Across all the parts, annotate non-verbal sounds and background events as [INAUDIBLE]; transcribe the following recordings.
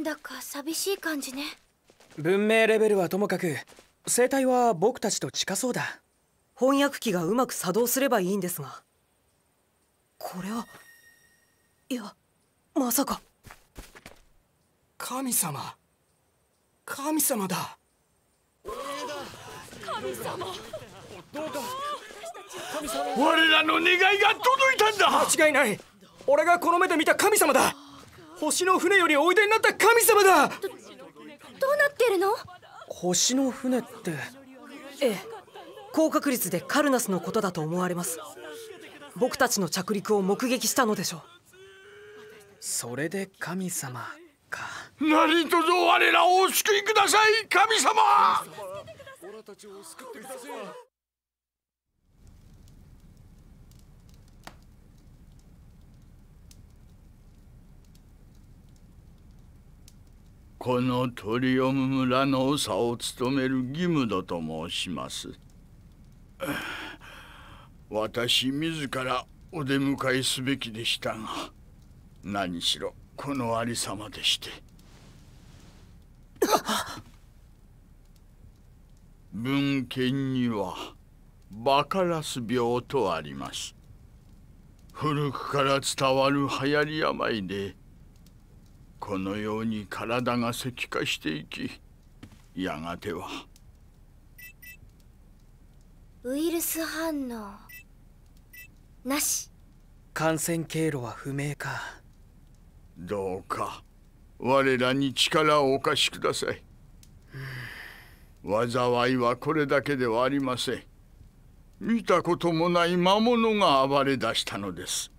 なんだか寂しい感じね。文明レベルはともかく生態は僕たちと近そうだ。翻訳機がうまく作動すればいいんですが。これはいやまさか。神様。神様だ。神様。どうか我らの願いが届いたんだ。間違いない。俺がこの目で見た神様だ星の船よりおいでになった神様だ。どうなってるの？星の船って。ええ。高確率でカルナスのことだと思われます。僕たちの着陸を目撃したのでしょう。それで神様か。何卒我らをお救いください神様俺たちを救ってくださいこのトリオム村の長を務める義務だと申します。私自らお出迎えすべきでしたが何しろこのありさまでして。文献にはバカラス病とあります。古くから伝わる流行り病でこのように体が石化していきやがては。ウイルス反応なし。感染経路は不明か。どうか我らに力をお貸しください。災いはこれだけではありません。見たこともない魔物が暴れ出したのです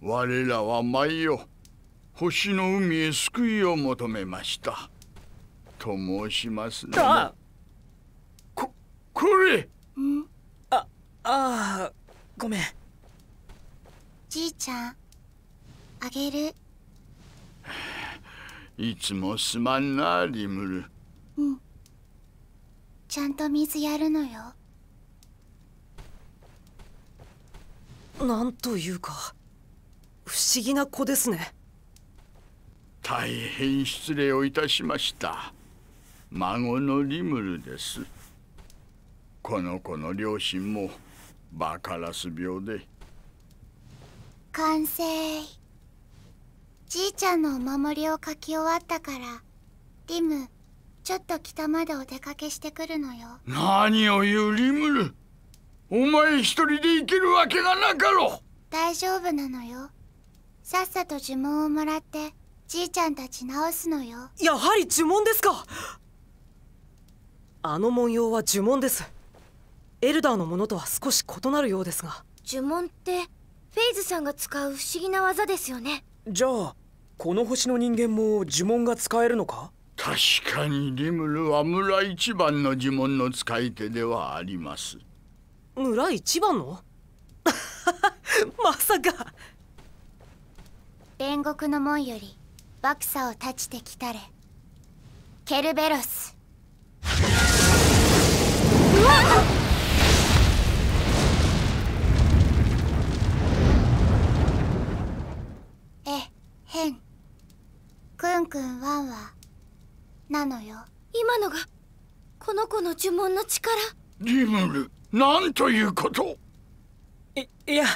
我らは毎夜星の海へ救いを求めました。と申しますのもここれああごめん。じいちゃんあげる。いつもすまんなリムル。うん。ちゃんと水やるのよ。なんというか不思議な子ですね。大変失礼をいたしました。孫のリムルです。この子の両親もバカラス病で。完成。じいちゃんのお守りを書き終わったからリムちょっと北までお出かけしてくるのよ。何を言うリムル。お前一人で行けるわけがなかろ大丈夫なのよさっさと呪文をもらってじいちゃんたち直すのよ。やはり呪文ですか。あの文様は呪文です。エルダーのものとは少し異なるようですが。呪文ってフェイズさんが使う不思議な技ですよね。じゃあこの星の人間も呪文が使えるのか？確かにリムルは村一番の呪文の使い手ではあります。村一番の？[LAUGHS] まさか煉獄の門より爆サを断ちてきたれ。ケルベロス。うわっ！えへんくんくんワンワなのよ。今のがこの子の呪文の力。リムルなんということ？いいや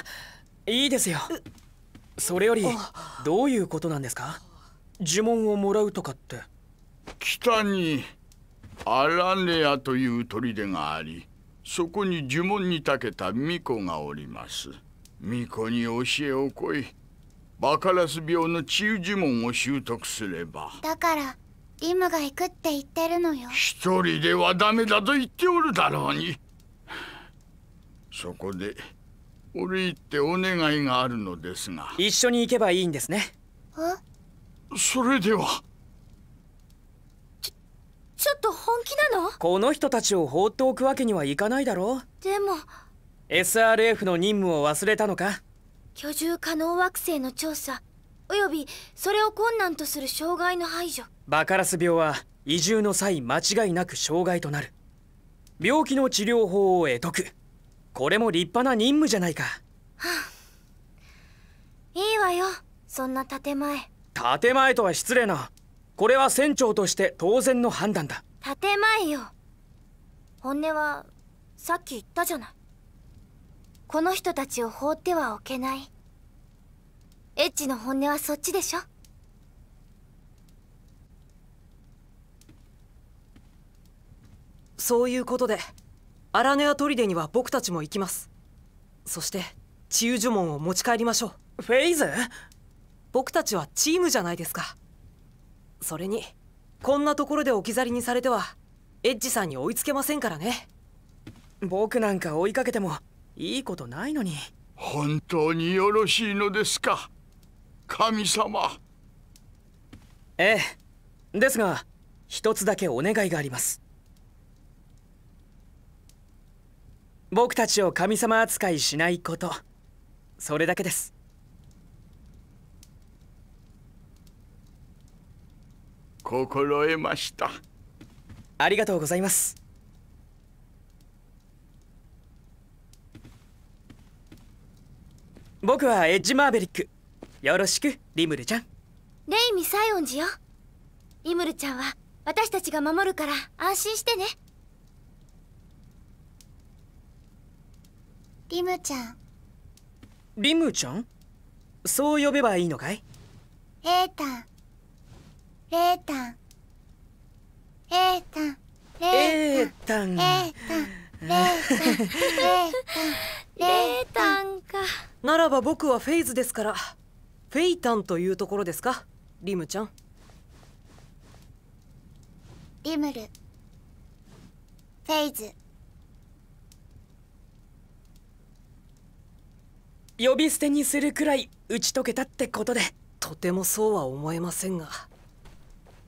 いいですよそれよりどういうことなんですか？呪文をもらうとかって。北にアラネアという砦がありそこに呪文に長けた巫女がおります。巫女に教えを請いバカラス病の治癒呪文を習得すれば。だからリムが行くって言ってるのよ。一人ではダメだと言っておるだろうに。そこで俺行ってお願いがあるのですが。一緒に行けばいいんですね。え？それでは。ちょっと本気なの？この人たちを放っておくわけにはいかないだろう。でも。SRF の任務を忘れたのか？居住可能惑星の調査。およびそれを困難とする障害の排除。バカラス病は移住の際間違いなく障害となる。病気の治療法を得得これも立派な任務じゃないか。いいわよそんな建前。建前とは失礼な。これは船長として当然の判断だ。建前よ。本音はさっき言ったじゃない。この人たちを放ってはおけない。エッチの本音はそっちでしょ。そういうことでアラネア砦には僕たちも行きます。そして治癒呪文を持ち帰りましょう。フェイズ？僕たちはチームじゃないですか。それにこんなところで置き去りにされてはエッジさんに追いつけませんからね。僕なんか追いかけてもいいことないのに。本当によろしいのですか？神様。ええ。ですが一つだけお願いがあります僕たちを神様扱いしないこと。それだけです。心得ました。ありがとうございます。僕はエッジマーベリック。よろしくリムルちゃん。レイミサイオンジよ。リムルちゃんは私たちが守るから安心してねリムちゃん。リムちゃん？そう呼べばいいのかい？レータン。レータン。レータン。えーたんレータン。レータン。レータンレータン。かならば僕はフェイズですからフェイタンというところですか？リムちゃん。リムル。フェイズ呼び捨てにするくらい打ち解けたってことでとてもそうは思えませんが。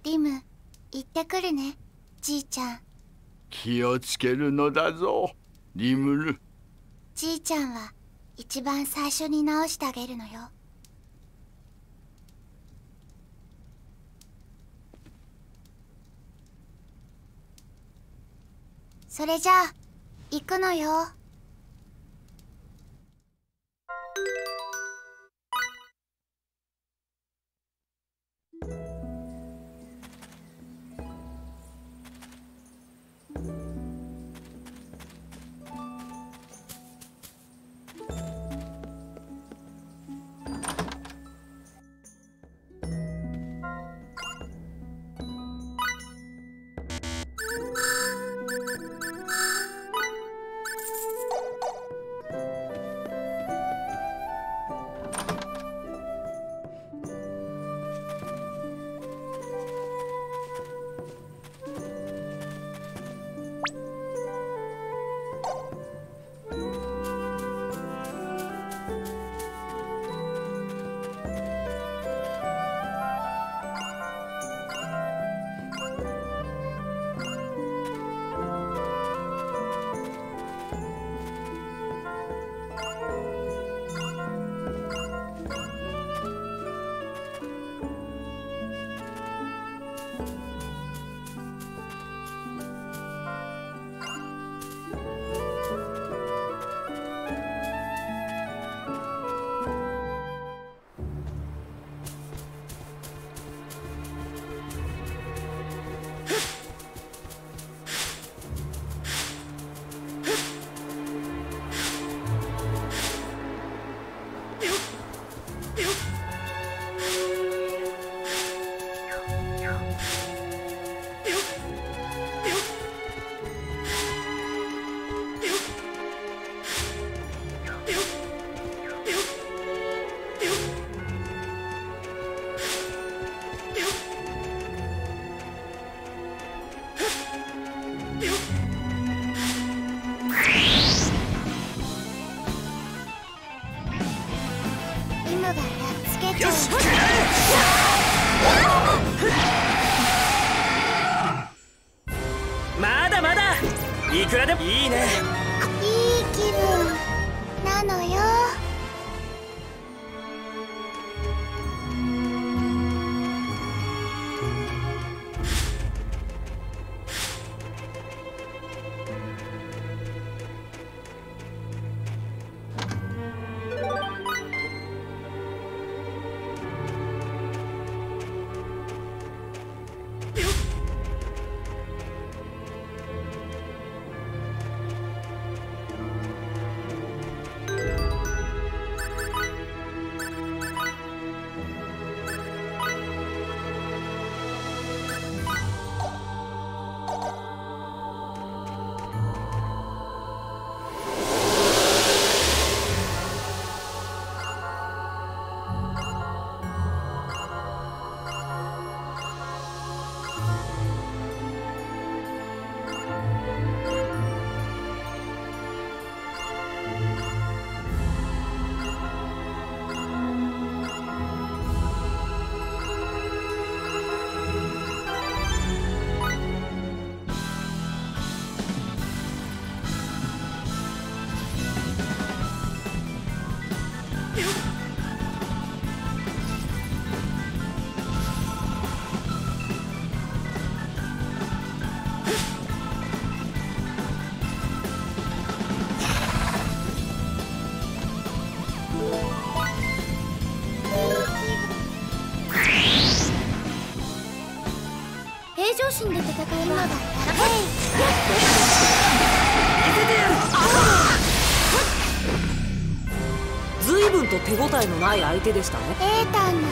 リム行ってくるねじいちゃん。気をつけるのだぞリムル。じいちゃんは一番最初に直してあげるのよ。それじゃあ行くのよリ常心で戦えば随分と手応えのない相手でしたね。エータンの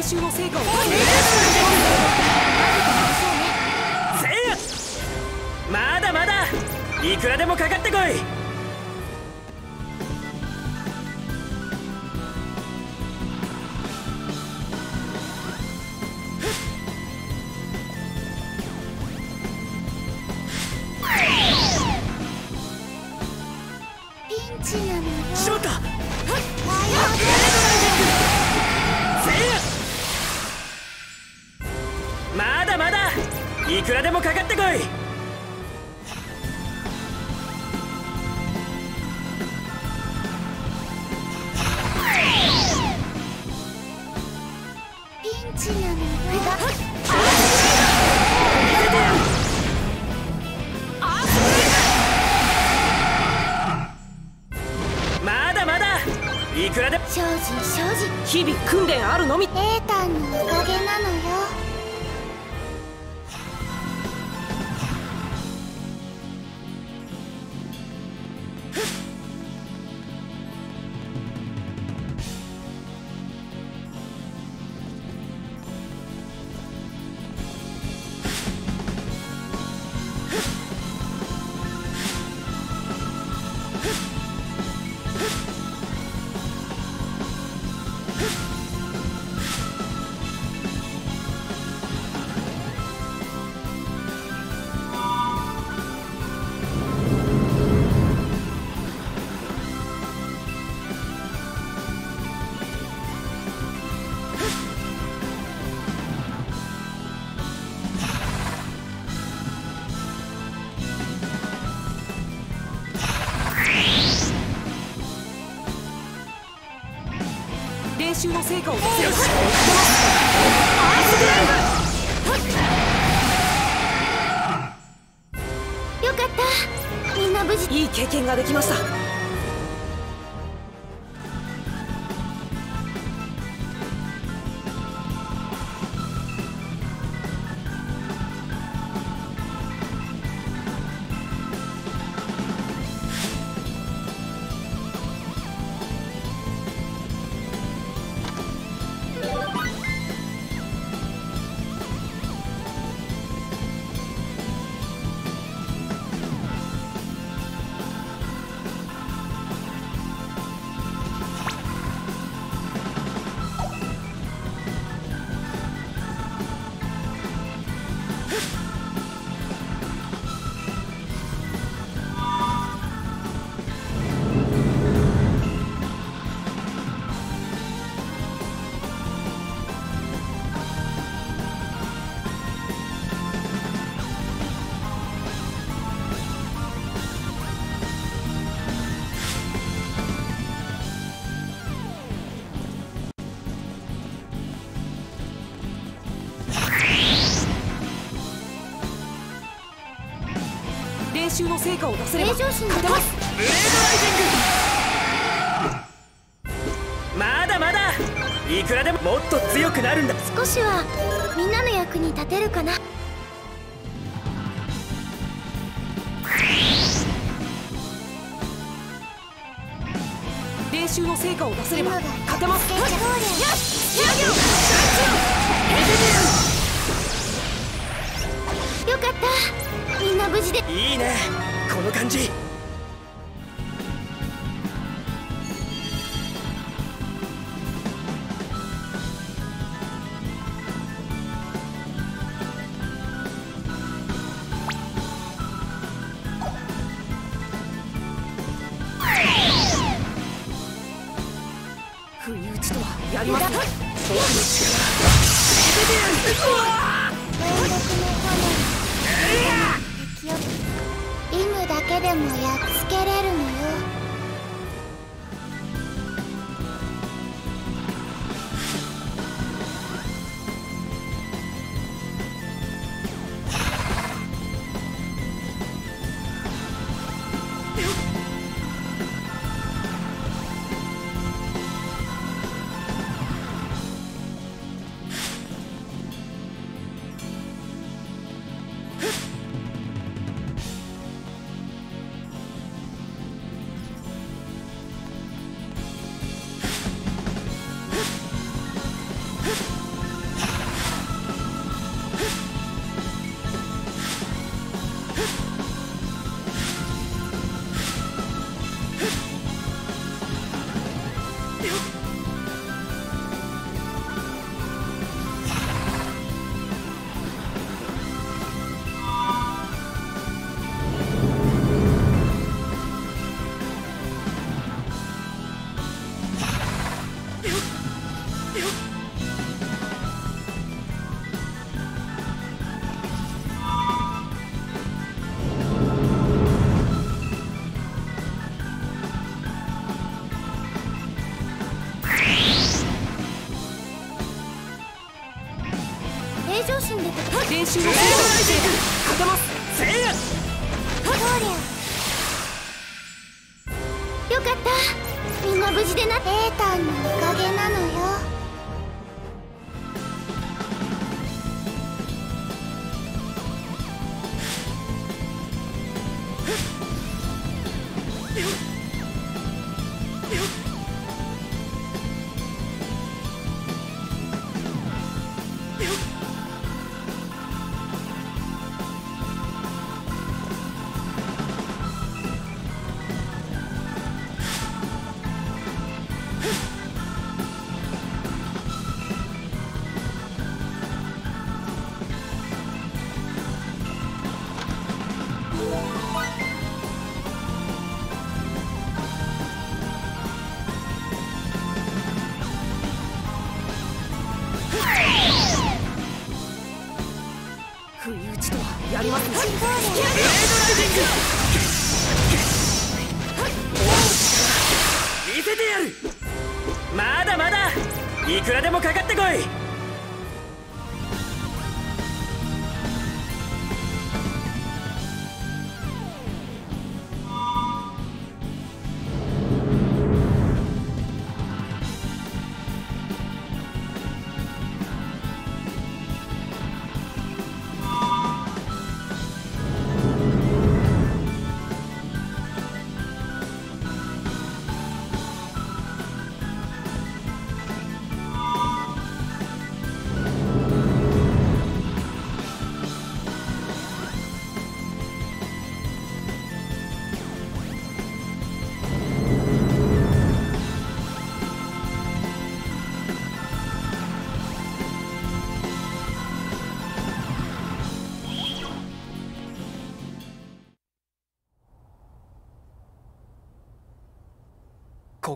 練習の成果をせいやまだまだいくらでもかかってこい。習の成果を出せれば勝ブレードライジング。まだまだいくらでももっと強くなるんだ。少しはみんなの役に立てるかな。の成果を出せれば勝てます。よし！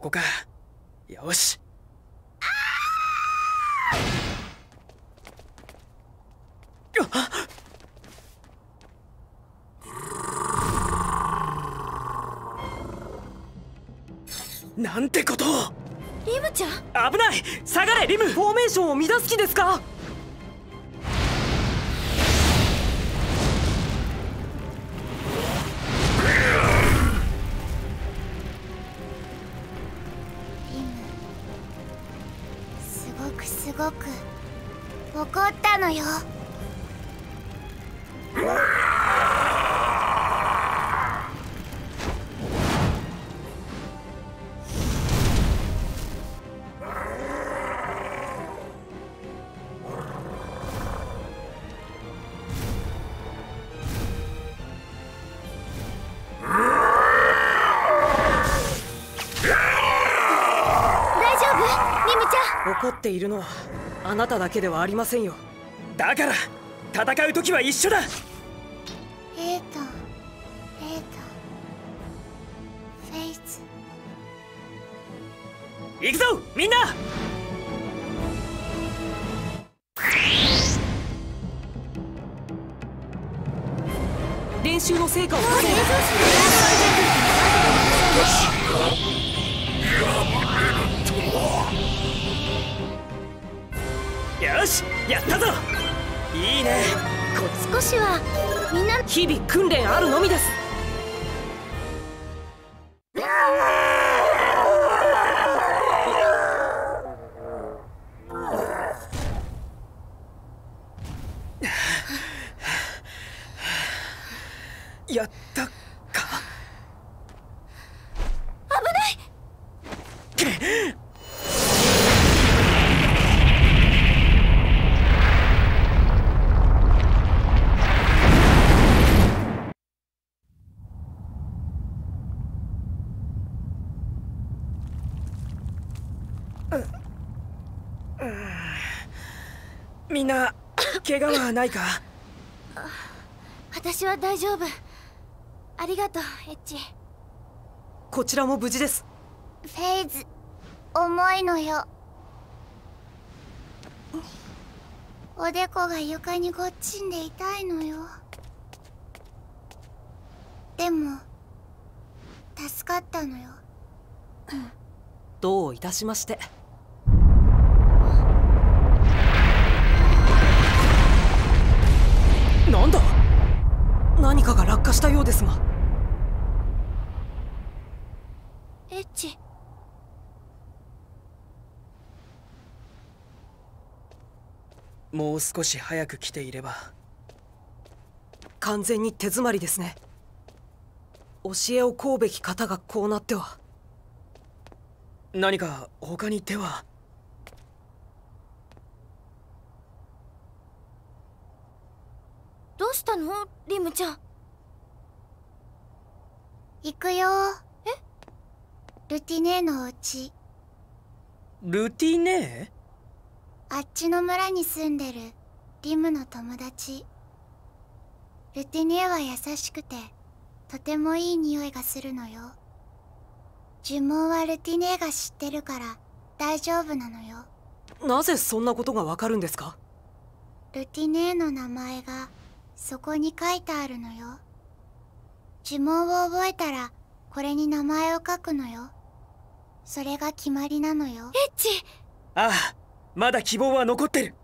ここか。よし。あなんてこと。をリムちゃん。危ない。下がれリム。フォーメーションを乱す気ですか？いるのはあなただけではありませんよ。だから戦う時は一緒だ。エータンエータンフェイズ行くぞみんな！練習の成果を見せ。よ日々訓練あるのみです。ないか？私は大丈夫。ありがとうエッチ。こちらも無事です。フェイズ重いのよ。おでこが床にごっちんで痛いのよ。でも助かったのよ。どういたしましてなんだ？何かが落下したようですが。エッジもう少し早く来ていれば。完全に手詰まりですね。教えを請うべき方がこうなっては。何か他に手は？どうしたの？リムちゃん。行くよ。え？ルティネーのお家。ルティネあっちの村に住んでる。リムの友達。ルティネーは優しくてとてもいい匂いがするのよ。呪文はルティネーが知ってるから大丈夫なのよ。なぜそんなことがわかるんですか？ルティネーの名前がそこに書いてあるのよ。呪文を覚えたらこれに名前を書くのよ。それが決まりなのよ。エッチ！ああまだ希望は残ってる。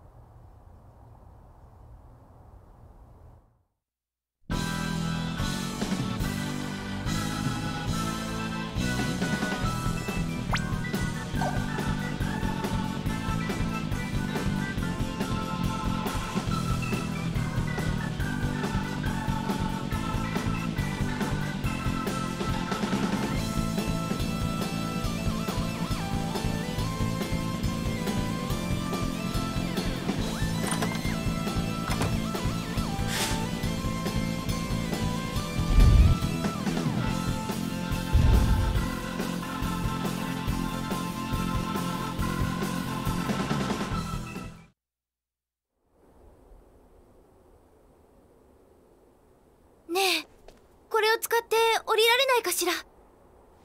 しら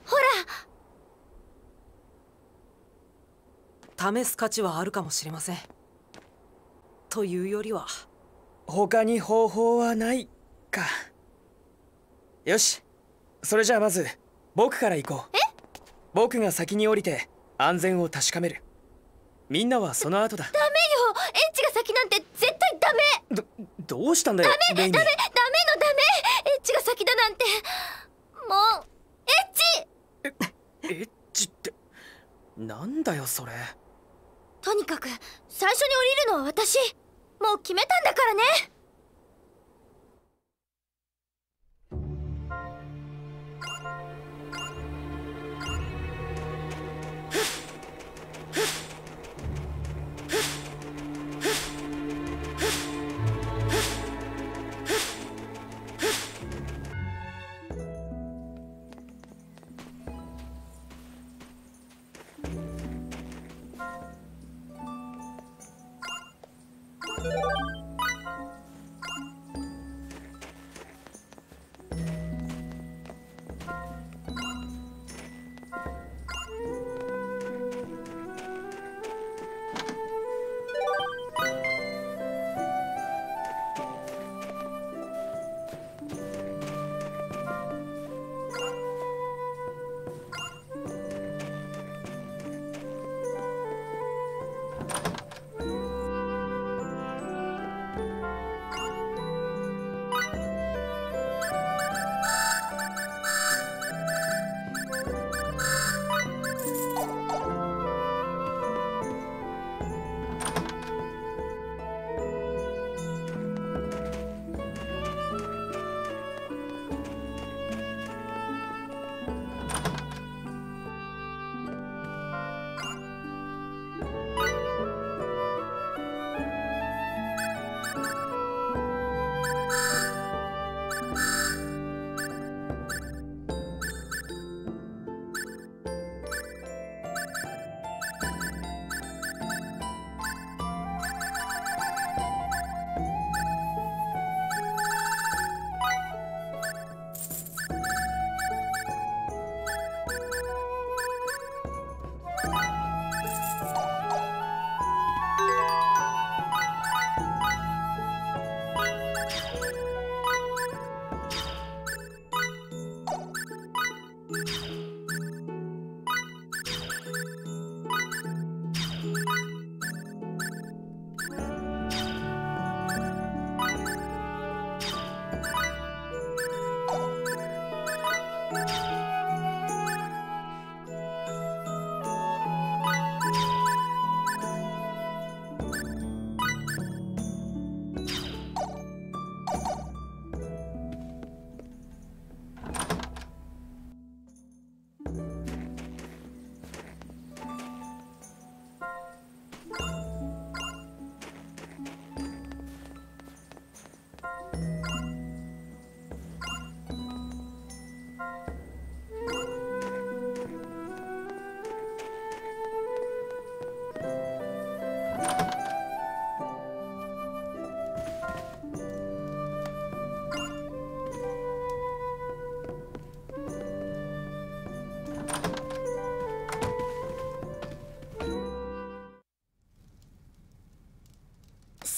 ほら。試す価値はあるかもしれません。というよりは。他に方法はないか。よし。それじゃあまず僕から行こう。え？僕が先に降りて安全を確かめる。みんなはその後だ。ダメよ。エッチが先なんて絶対ダメ。どどうしたんだよダメダメダメのダメ。エッチが先だなんてもうエッチ！エッチってなんだよそれ。とにかく最初に降りるのは私。もう決めたんだからね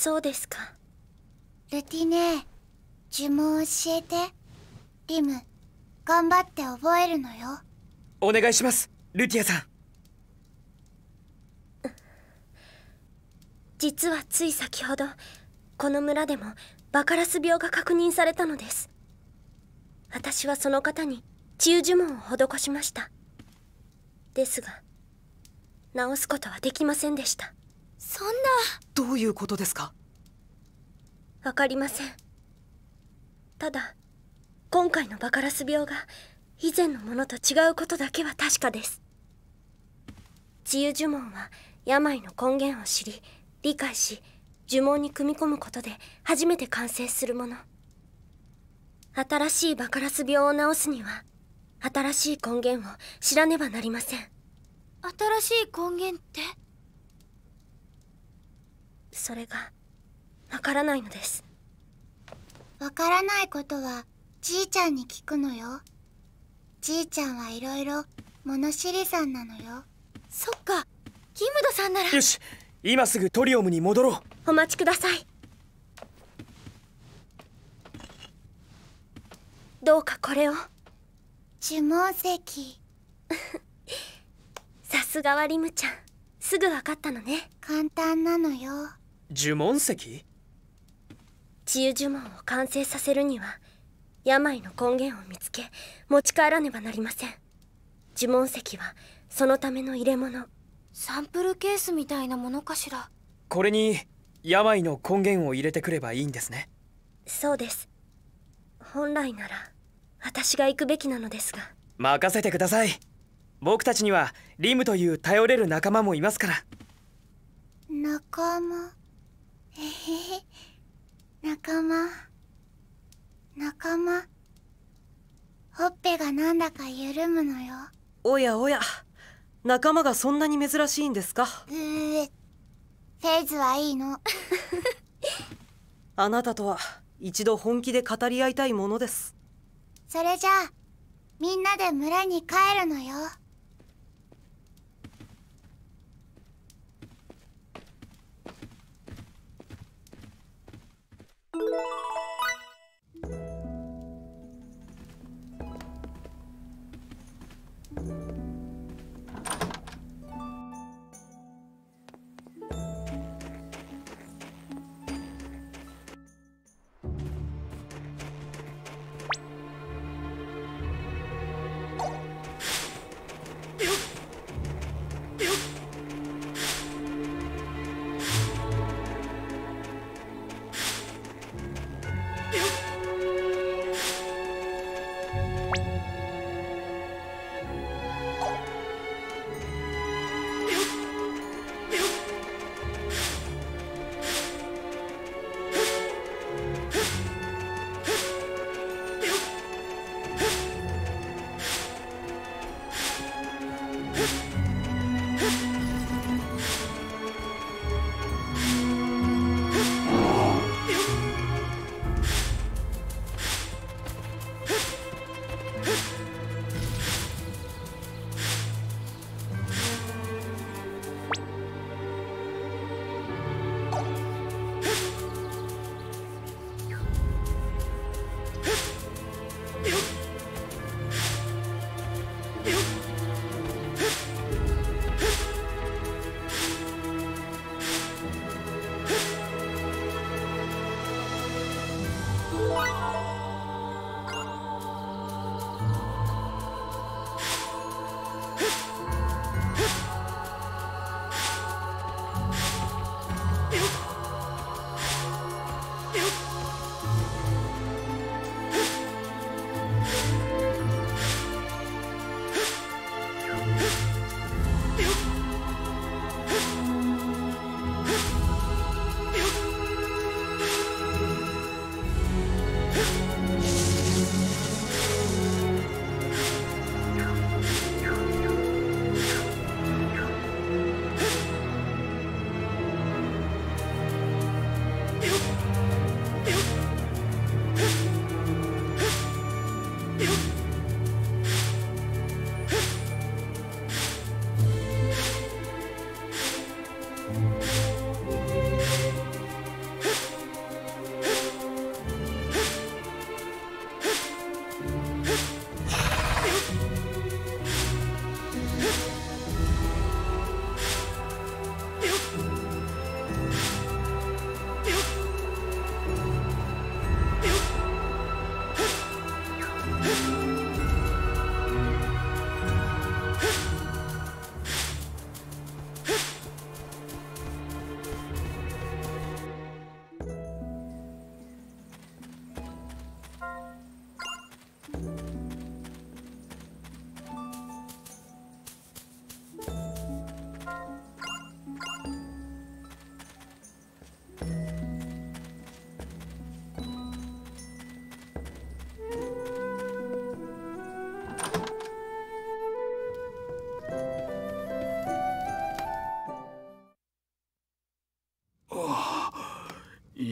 そうですか。ルティネ呪文教えて。リム頑張って覚えるのよ。お願いしますルティアさん。実はつい先ほどこの村でもバカラス病が確認されたのです。私はその方に治癒呪文を施しました。ですが治すことはできませんでした。そんな。どういうことですか？わかりません。ただ今回のバカラス病が以前のものと違うことだけは確かです。治癒呪文は病の根源を知り理解し呪文に組み込むことで初めて完成するもの。新しいバカラス病を治すには新しい根源を知らねばなりません。新しい根源って？それがわからないのです。わからないことはじいちゃんに聞くのよ。じいちゃんはいろいろ物知りさんなのよ。そっか。キムドさんなら。よし今すぐトリオムに戻ろう。お待ちください。どうかこれを。呪文石。[LAUGHS] さすがはリムちゃん。すぐ分かったのね。簡単なのよ。呪文石？治癒呪文を完成させるには病の根源を見つけ持ち帰らねばなりません。呪文石はそのための入れ物。サンプルケースみたいなものかしら？これに病の根源を入れてくればいいんですね。そうです。本来なら私が行くべきなのですが。任せてください。僕たちにはリムという頼れる仲間もいますから。仲間？えへへ仲間。仲間。ほっぺがなんだか緩むのよ。おやおや。仲間がそんなに珍しいんですか？うーフェイズはいいの。[LAUGHS] あなたとは一度本気で語り合いたいものです。それじゃあみんなで村に帰るのよ Música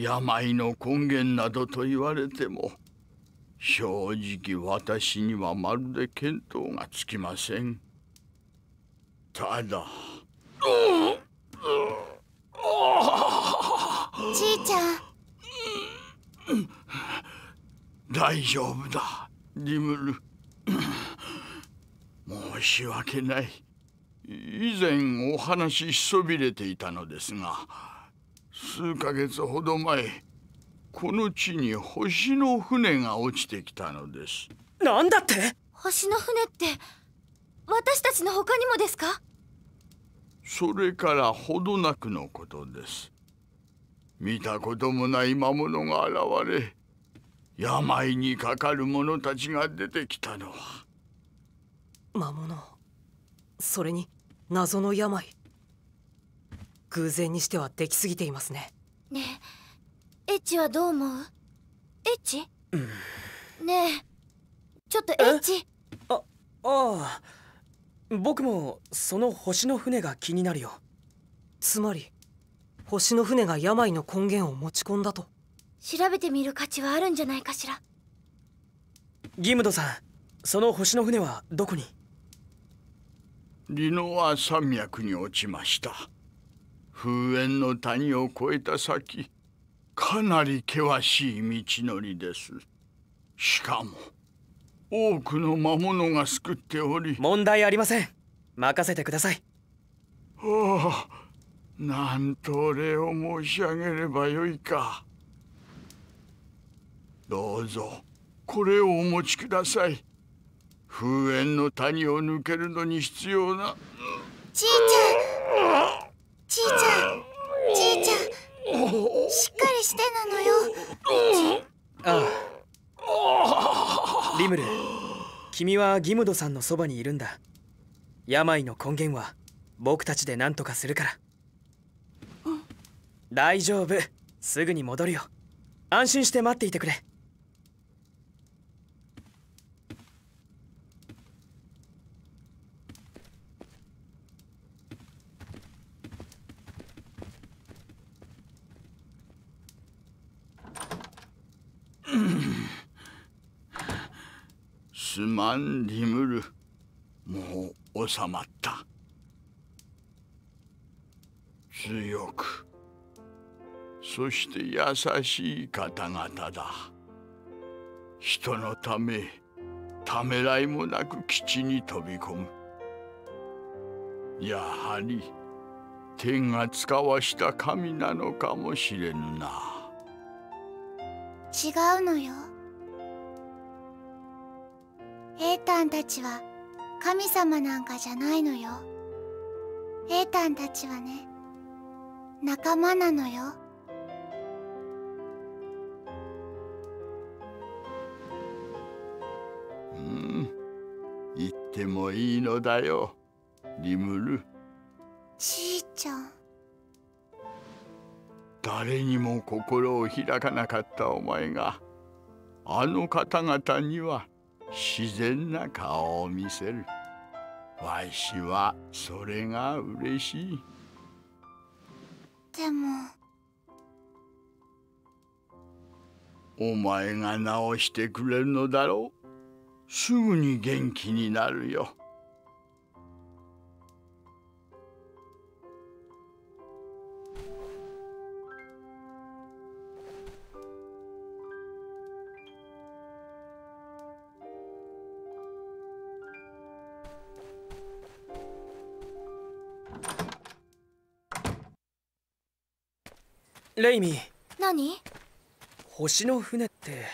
病の根源などと言われても正直私にはまるで見当がつきません。ただ。ちいちゃん。大丈夫だリムル。申し訳ない。以前お話ししそびれていたのですが数ヶ月ほど前この地に星の船が落ちてきたのです。なんだって？星の船って私たちの他にもですか？それからほどなくのことです。見たこともない魔物が現れ病にかかる者たちが出てきたのは。魔物それに謎の病偶然にしてはできすぎていますね。ねえエッチはどう思う？エッチ、ねえちょっとエッチ？あああ。僕もその星の船が気になるよ。つまり星の船が病の根源を持ち込んだと。調べてみる価値はあるんじゃないかしら。ギムドさんその星の船はどこに？リノア山脈に落ちました風縁の谷を越えた先かなり険しい道のりです。しかも多くの魔物が救っており問題ありません。任せてください。ああなんと礼を申し上げればよいか。どうぞこれをお持ちください。風縁の谷を抜けるのに必要な。ちいちゃんちいちゃんちいちゃんしっかりしてなのよ。ああ。リムル君はギムドさんのそばにいるんだ。病の根源は僕たちで何とかするから、大丈夫。すぐに戻るよ。安心して待っていてくれすまんリムル。もう収まった。強く。そして優しい方々だ。人のためためらいもなく基地に飛び込む。やはり天が使わした神なのかもしれぬな。違うのよ。エータンたちは神様なんかじゃないのよ。エータンたちはね仲間なのよ。うん言ってもいいのだよ。リムル。ちいちゃん。誰にも心を開かなかったお前があの方々には自然な顔を見せる。わしはそれが嬉しい。でも。お前が治してくれるのだろう。すぐに元気になるよレイミー。何？星の船って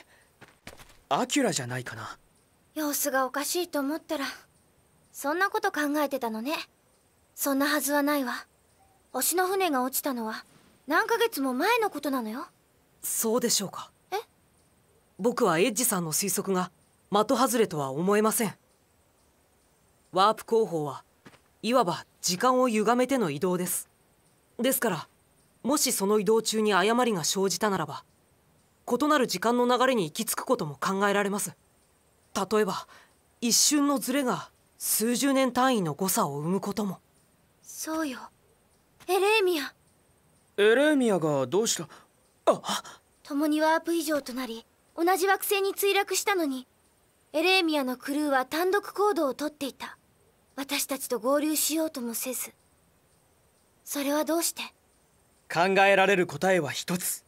アキュラじゃないかな。様子がおかしいと思ったらそんなこと考えてたのね。そんなはずはないわ。星の船が落ちたのは何ヶ月も前のことなのよ。そうでしょうか。え？僕はエッジさんの推測が的外れとは思えません。ワープ工法はいわば時間を歪めての移動です。ですからもしその移動中に誤りが生じたならば異なる時間の流れに行き着くことも考えられます。例えば一瞬のズレが数十年単位の誤差を生むことも。そうよ。エレーミア。エレーミアがどうした？共にワープ以上となり同じ惑星に墜落したのにエレーミアのクルーは単独行動をとっていた。私たちと合流しようともせず。それはどうして？考えられる答えは一つ。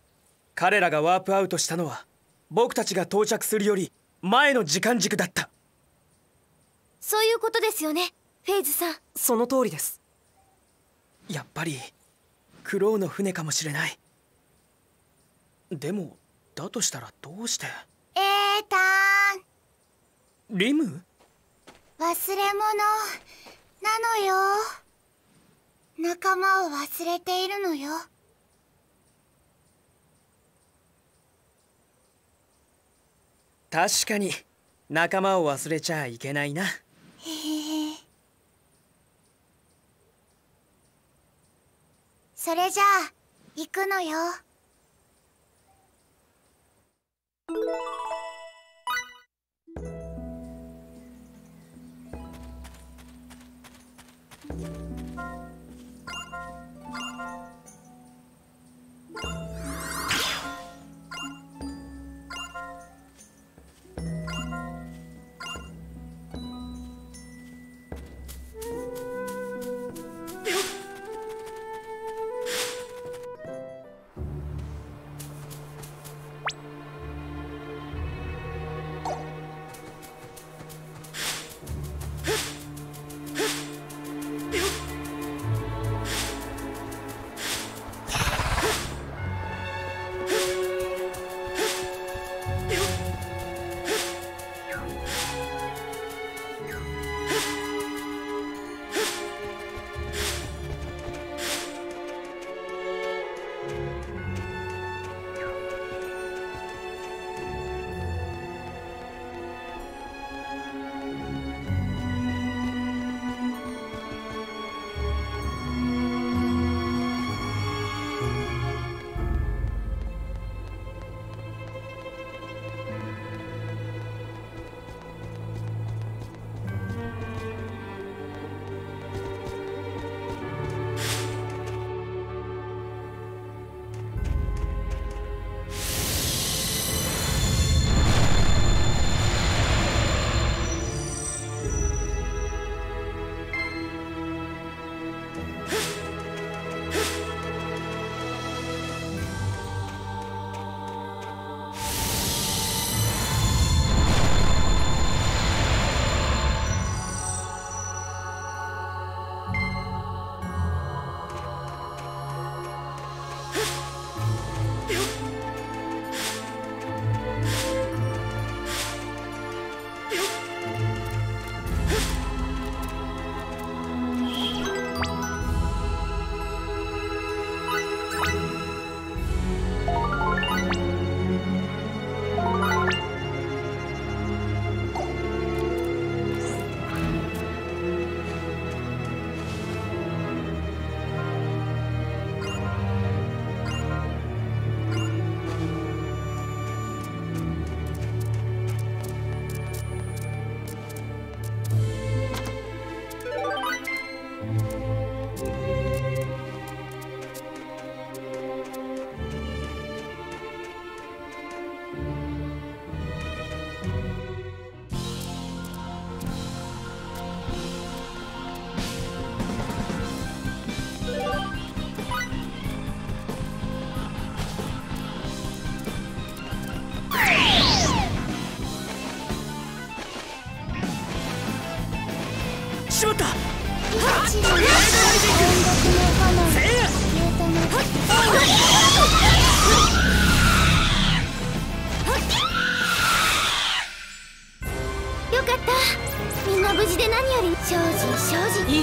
彼らがワープアウトしたのは僕たちが到着するより前の時間軸だった。そういうことですよねフェイズさん。その通りです。やっぱりクロウの船かもしれない。でもだとしたらどうして？エータン。リム？忘れ物なのよ。仲間を忘れているのよ確かに。仲間を忘れちゃいけないな。へへそれじゃあ行くのよ。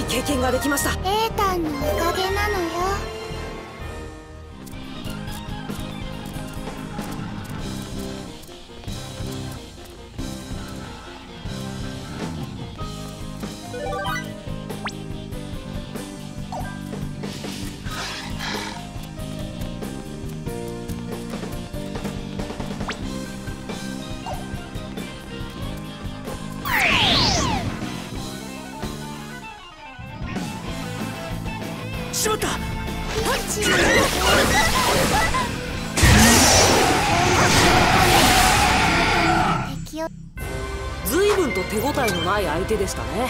い経験ができました。エータンのおかげなのよ。手でしたね。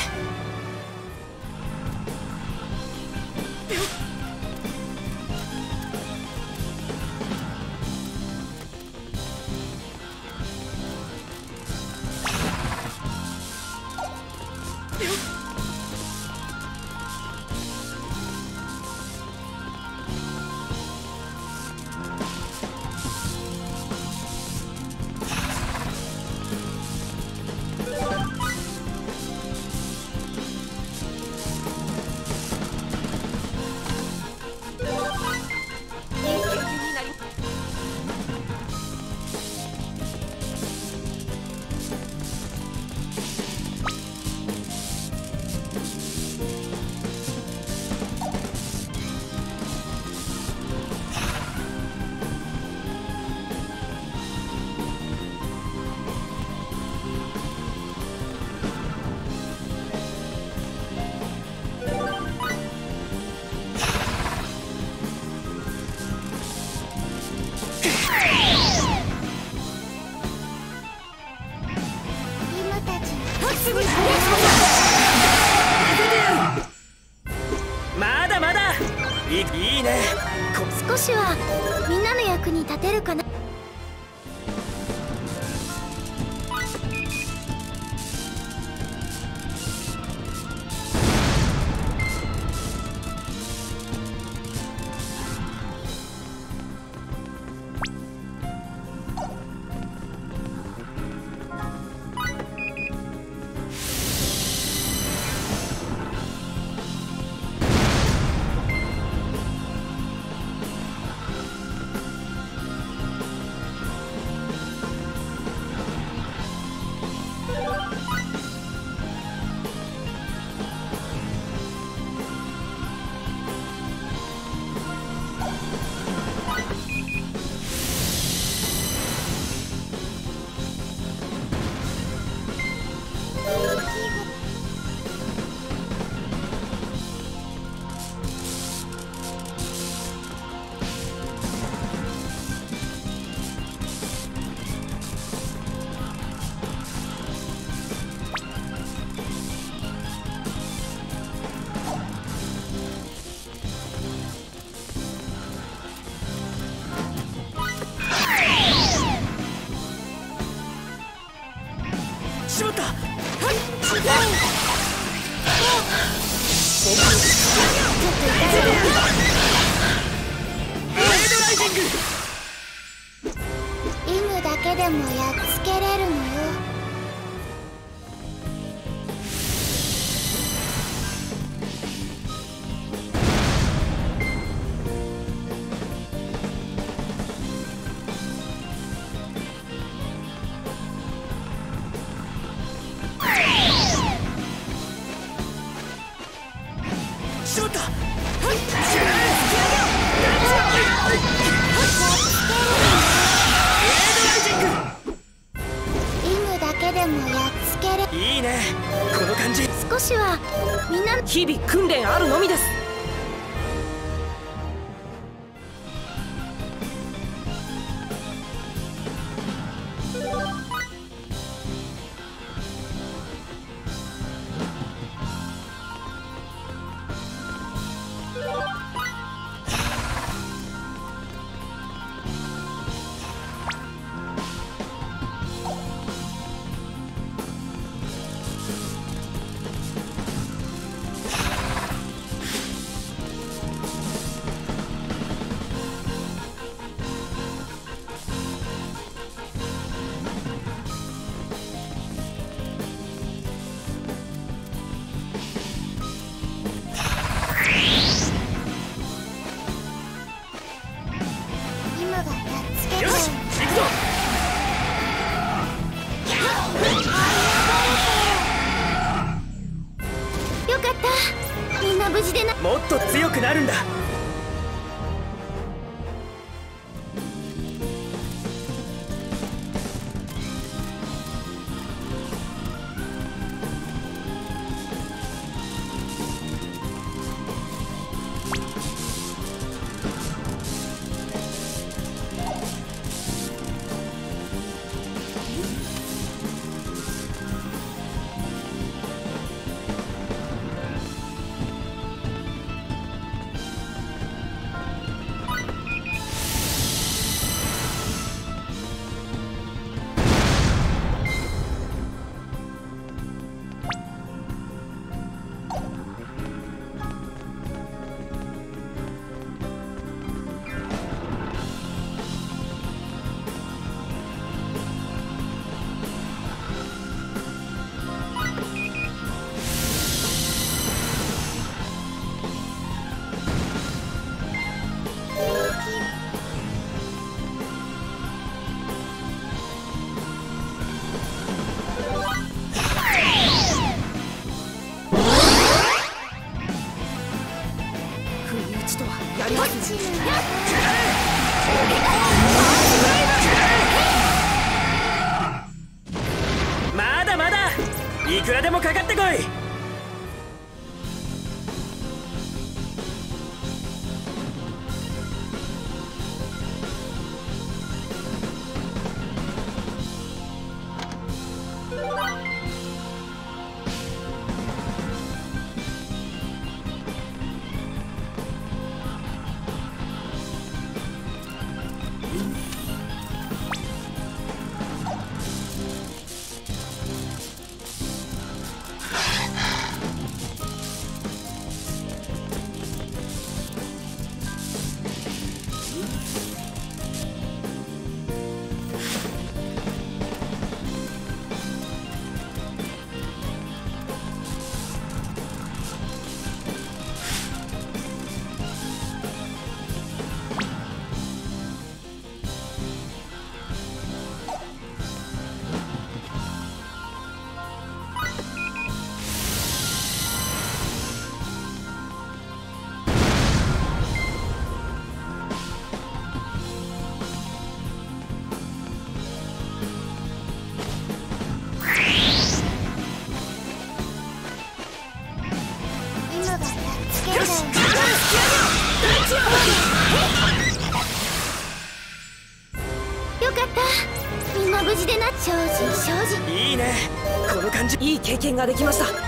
ができました。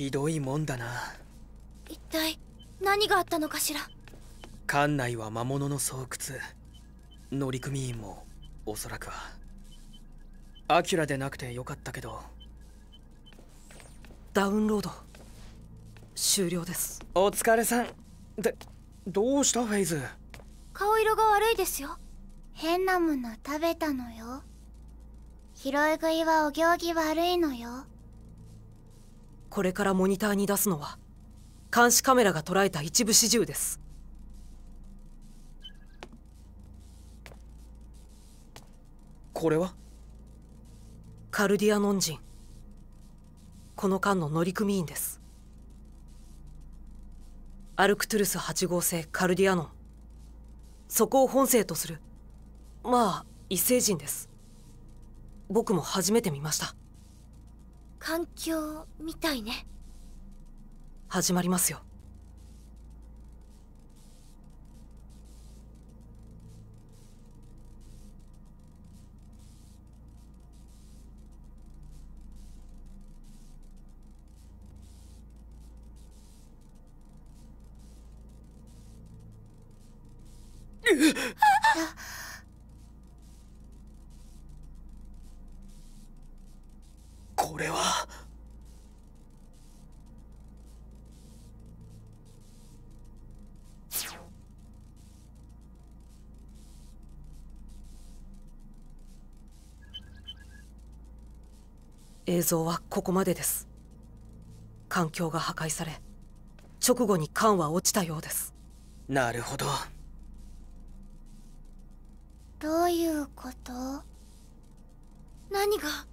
ひどいもんだな。一体何があったのかしら？館内は魔物の巣窟。乗組員もおそらくは。アキュラでなくてよかったけど。ダウンロード。終了です。お疲れさん。でどうしたフェイズ？顔色が悪いですよ。変なもの食べたのよ。拾い食いはお行儀悪いのよこれからモニターに出すのは監視カメラが捉えた一部始終です。これは？カルディアノン人この間の乗組員です。アルクトゥルス8号星カルディアノン。そこを本星とする。まあ異星人です。僕も初めて見ました環境みたいね。始まりますよ [LAUGHS] これは。映像はここまでです。環境が破壊され直後に缶は落ちたようです。なるほど。どういうこと？何が？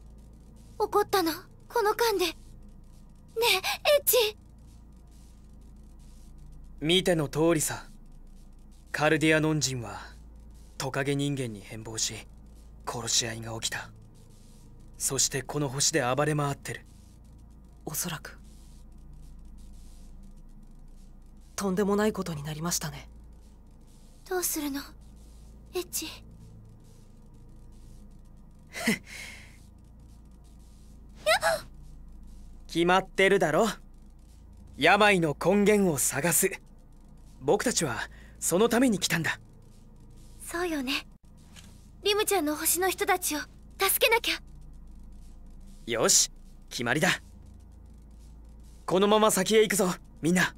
起こったの？この間で。エッジ見ての通りさ。カルディアノン人はトカゲ人間に変貌し殺し合いが起きた。そしてこの星で暴れ回ってる。おそらく。とんでもないことになりましたね。どうするの？エッジ [LAUGHS] 決まってるだろ。病の根源を探す。僕たちはそのために来たんだ。そうよね。リムちゃんの星の人たちを助けなきゃ。よし決まりだ。このまま先へ行くぞみんな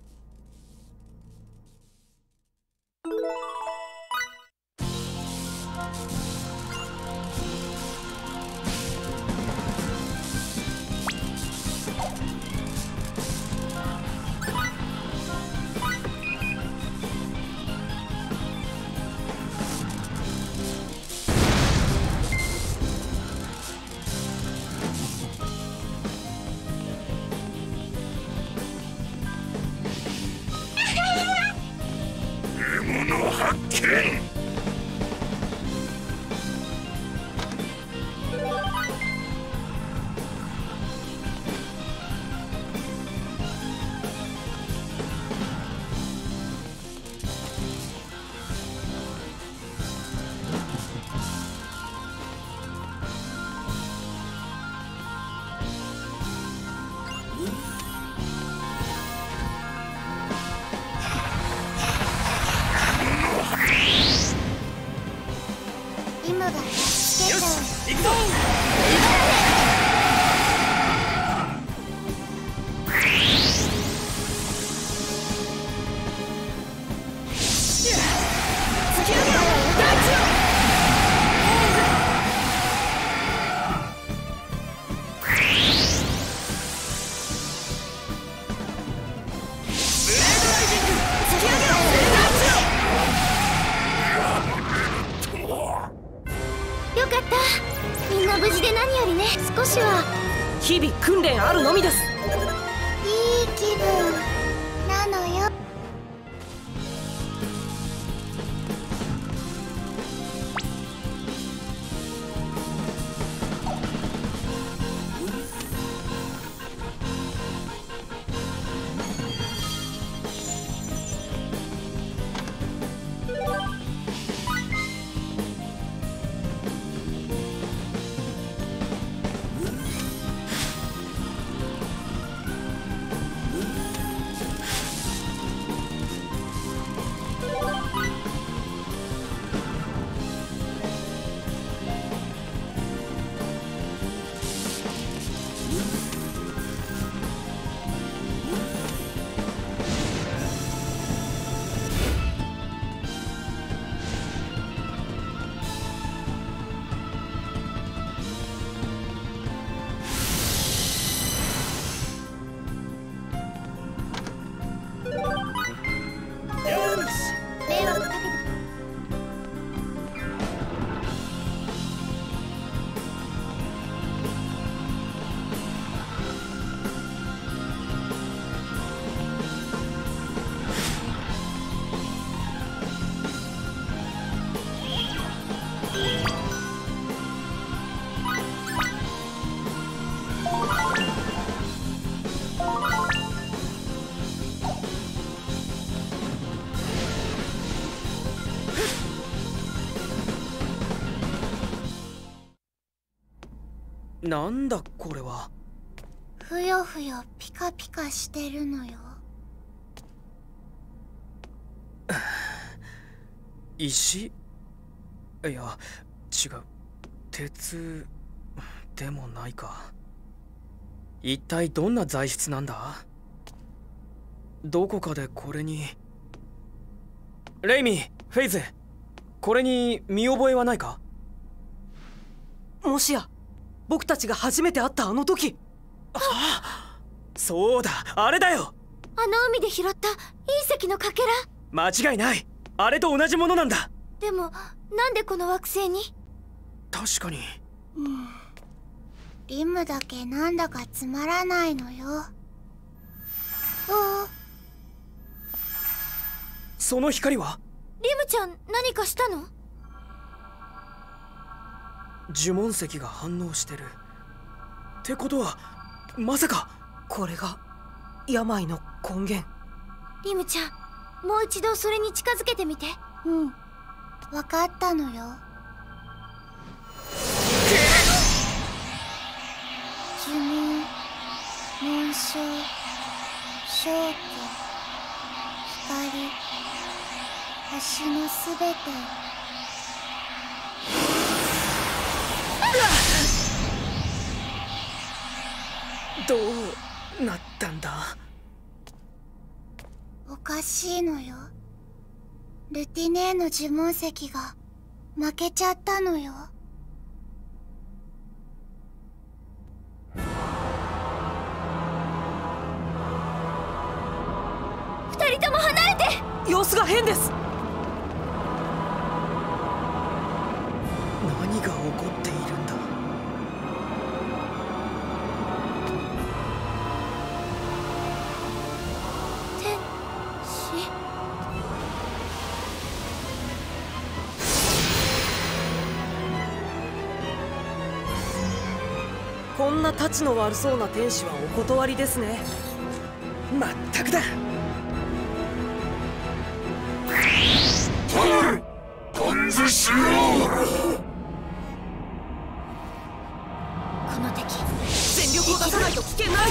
なんだこれは？ふよふよピカピカしてるのよ。[SIGHS] 石？いや違う。鉄でもないか。一体どんな材質なんだ？どこかでこれに。レイミーフェイズこれに見覚えはないか？もしや僕たちが初めて会ったあの時。そうだあれだよ。あの海で拾った隕石のかけら？間違いない。あれと同じものなんだ。でもなんでこの惑星に？確かに。リムだけなんだかつまらないのよ。あ。その光は？リムちゃん何かしたの？呪文石が反応してる。ってことはまさかこれが病の根源。リムちゃんもう一度それに近づけてみて。うん。分かったのよ。呪文紋章焦点光星のすべてどうなったんだ？おかしいのよ。ルティネーの呪文石が負けちゃったのよ。二人とも離れて！様子が変ですこんなタチの悪そうな天使はお断りですね。まったくだこの敵全力を出さないと危険なア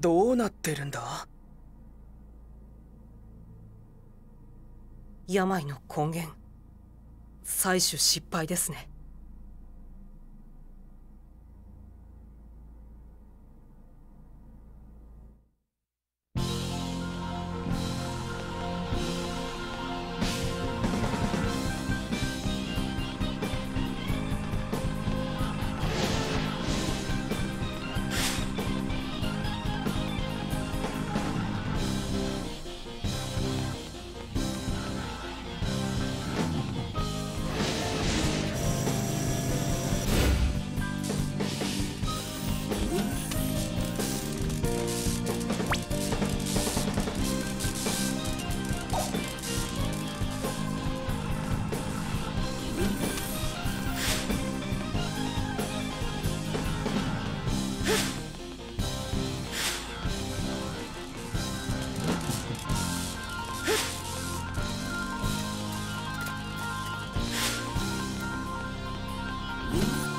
どうなってるんだ？病の根源。採取失敗ですね。Ooh.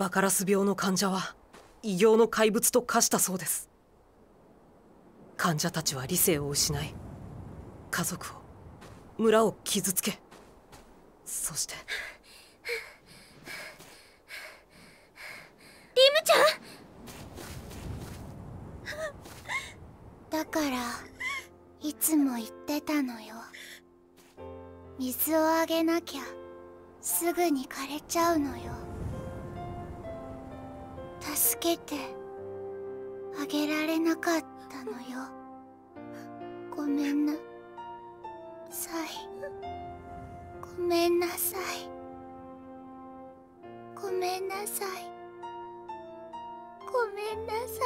バカラス病の患者は異形の怪物と化したそうです。患者たちは理性を失い家族を村を傷つけそしてリムちゃん？だからいつも言ってたのよ。水をあげなきゃすぐに枯れちゃうのよ。けてあげられなかったのよ。ごめんな。さい。ごめんなさい。ごめんなさい。ごめんなさ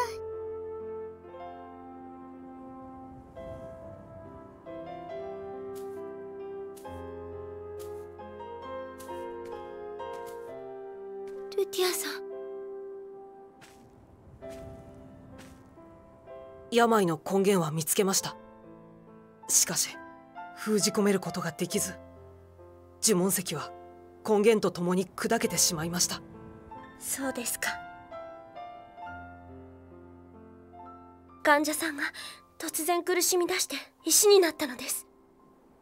い。ルティアさん。病の根源は見つけました。しかし封じ込めることができず呪文石は根源と共に砕けてしまいました。そうですか。患者さんが突然苦しみ出して石になったのです。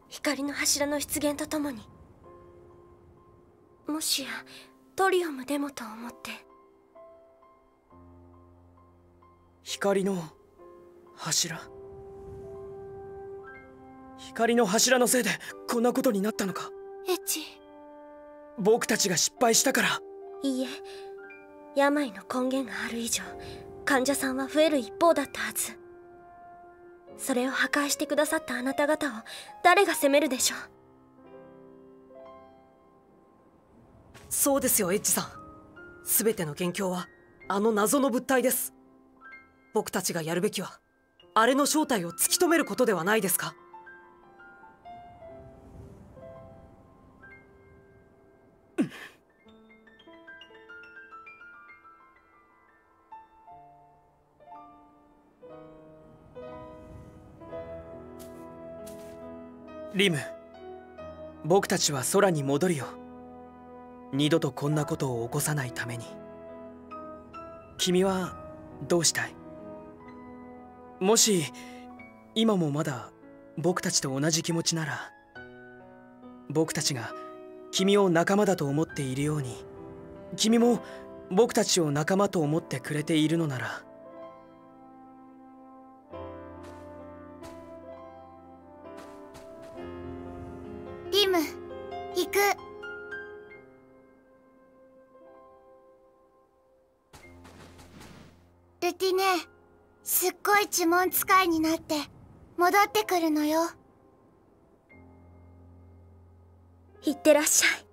光の柱の出現とともに。もしやトリオムでもと思って。光の柱。光の柱のせいでこんなことになったのか。エッジ僕たちが失敗したから。いいえ。病の根源がある以上患者さんは増える一方だったはず。それを破壊してくださったあなた方を誰が責めるでしょう？そうですよエッジさん。全ての元凶はあの謎の物体です。僕たちがやるべきはあれの正体を突き止めることではないですか？リム僕たちは空に戻るよ。二度とこんなことを起こさないために。君はどうしたい？もし今もまだ僕たちと同じ気持ちなら僕たちが君を仲間だと思っているように君も僕たちを仲間と思ってくれているのなら。リム行く。ルティネ。すっごい呪文使いになって戻ってくるのよ。いってらっしゃい。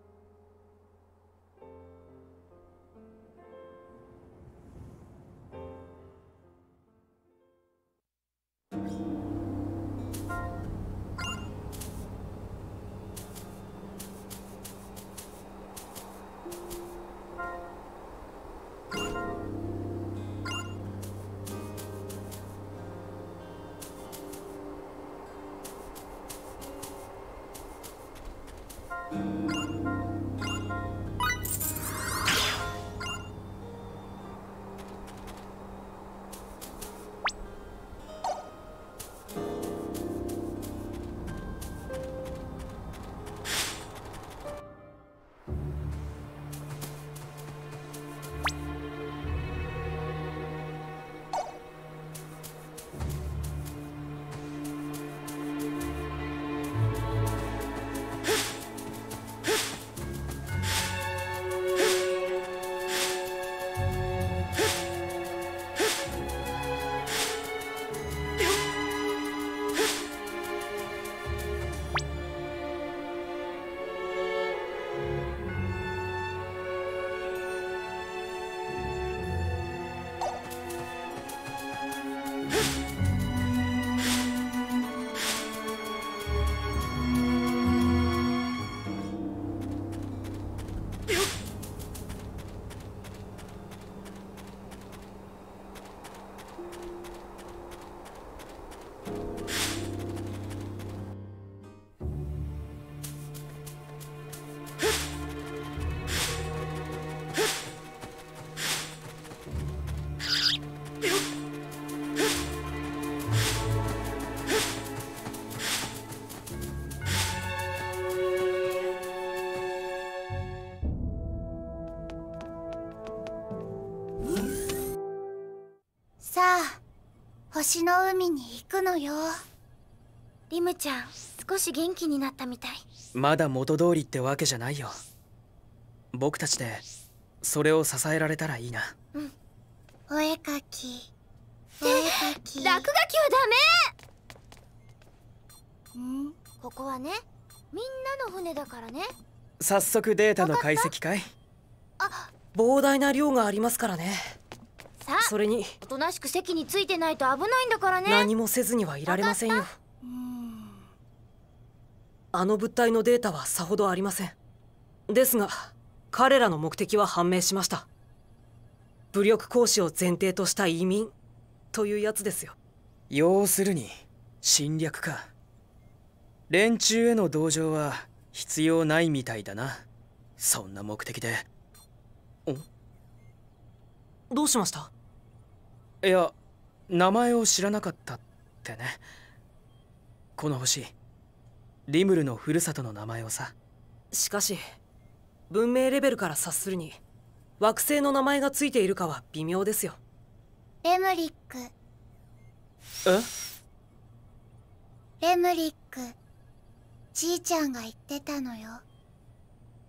星の海に行くのよ。リムちゃん少し元気になったみたい。まだ元通りってわけじゃないよ。僕たちでそれを支えられたらいいな。お絵かき。お絵かき。[LAUGHS] 落書きはダメ！ん？ここはねみんなの船だからね。早速データの解析かい膨大な量がありますからねさ。あそれに。おとなしく席についてないと危ないんだからね。何もせずにはいられませんよ。うんあの物体のデータはさほどありません。ですが彼らの目的は判明しました。武力行使を前提とした移民というやつですよ。要するに侵略か。連中への同情は必要ないみたいだな。そんな目的で。どうしました？いや名前を知らなかったってね。この星リムルのふるさとの名前をさ。しかし文明レベルから察するに惑星の名前がついているかは微妙ですよ。レムリック。え？レムリック。じいちゃんが言ってたのよ。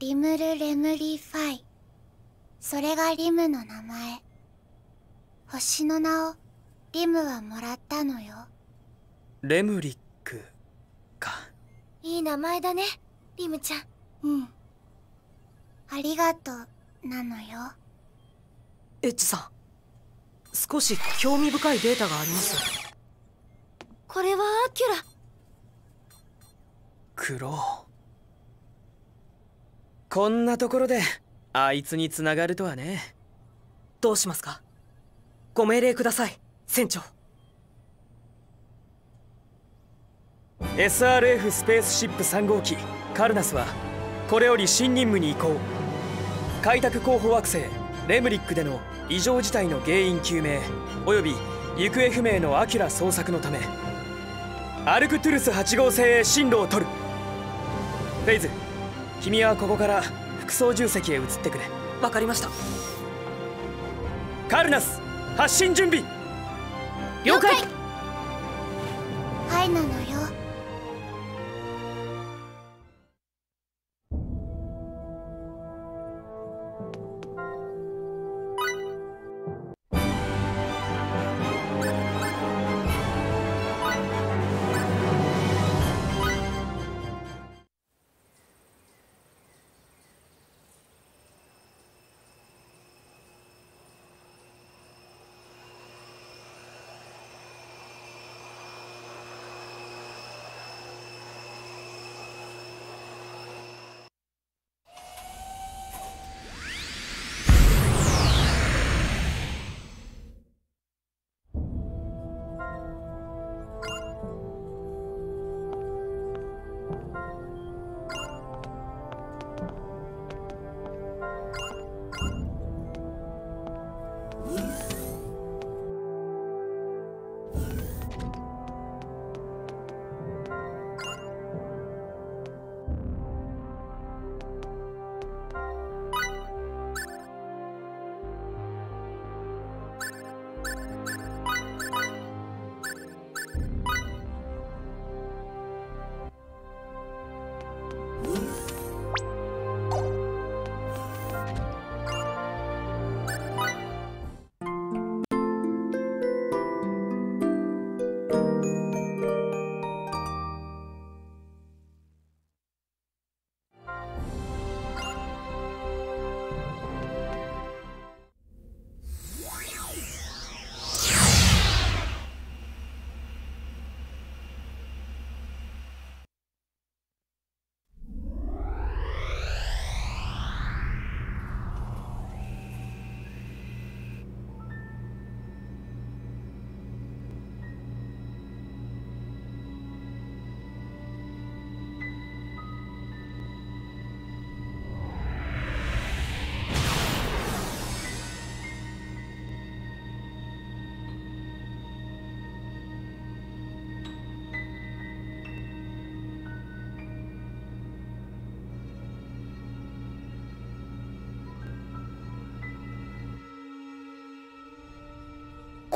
リムル・レムリファイ。それがリムの名前星の名をリムはもらったのよ。レムリックか。いい名前だねリムちゃん。うん。ありがとうなのよ。エッジさん少し興味深いデータがあります。これはアキュラ。クロウこんなところであいつにつながるとはね。どうしますか？ご命令ください船長。SRF スペースシップ3号機カルナスはこれより新任務に移行。開拓候補惑星レムリックでの異常事態の原因究明および行方不明のアキュラ捜索のため。アルクトゥルス8号星へ進路を取る。フェイズ君はここから副操縦席へ移ってくれ。わかりました。カルナス発進準備。了解。はいなのよ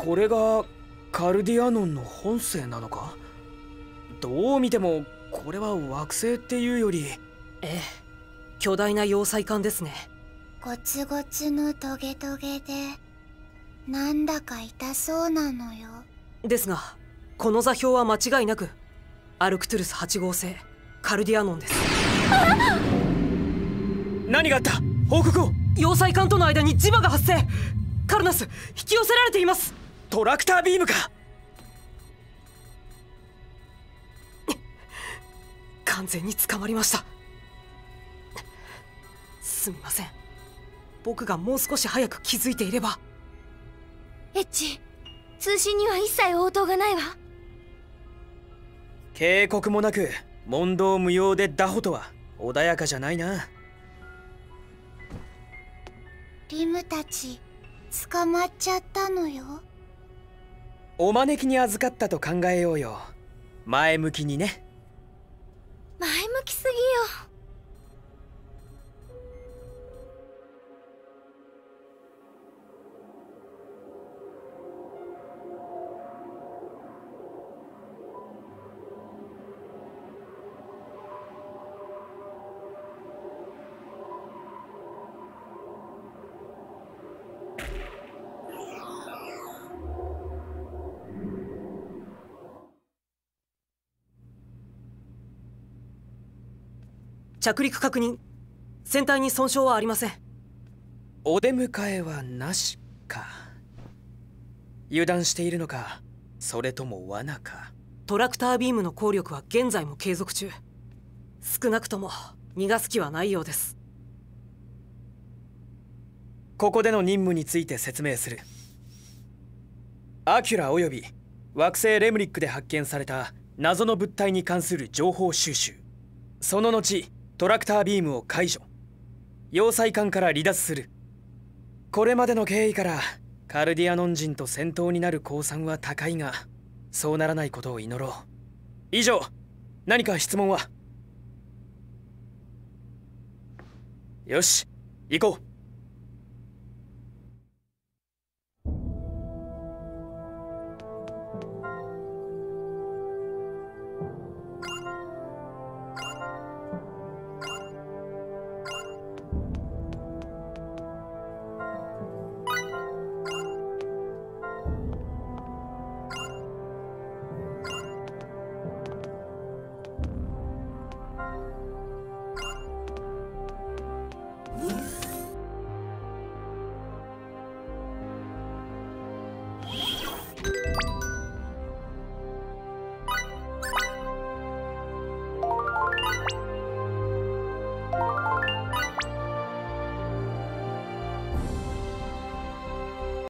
これがカルディアノンの本性なのか？どう見てもこれは惑星っていうより。ええ。巨大な要塞艦ですね。ゴツゴツのトゲトゲでなんだか痛そうなのよ。ですがこの座標は間違いなくアルクトゥルス8号星カルディアノンです。[LAUGHS] 何があった？報告を！要塞艦との間に磁場が発生。カルナス引き寄せられていますトラクタービームか。完全に捕まりました。すみません。僕がもう少し早く気づいていれば。エッジ通信には一切応答がないわ。警告もなく問答無用でダホとは穏やかじゃないな。リムたち捕まっちゃったのよお招きに預かったと考えようよ。前向きにね。前向きすぎよ。着陸確認。船体に損傷はありません。お出迎えはなしか。油断しているのかそれとも罠か。トラクタービームの効力は現在も継続中。少なくとも逃がす気はないようです。ここでの任務について説明する。アキュラおよび惑星レムリックで発見された謎の物体に関する情報収集。その後トラクタービームを解除。要塞艦から離脱する。これまでの経緯からカルディアノン人と戦闘になる降参は高いがそうならないことを祈ろう。以上何か質問は？よし行こう。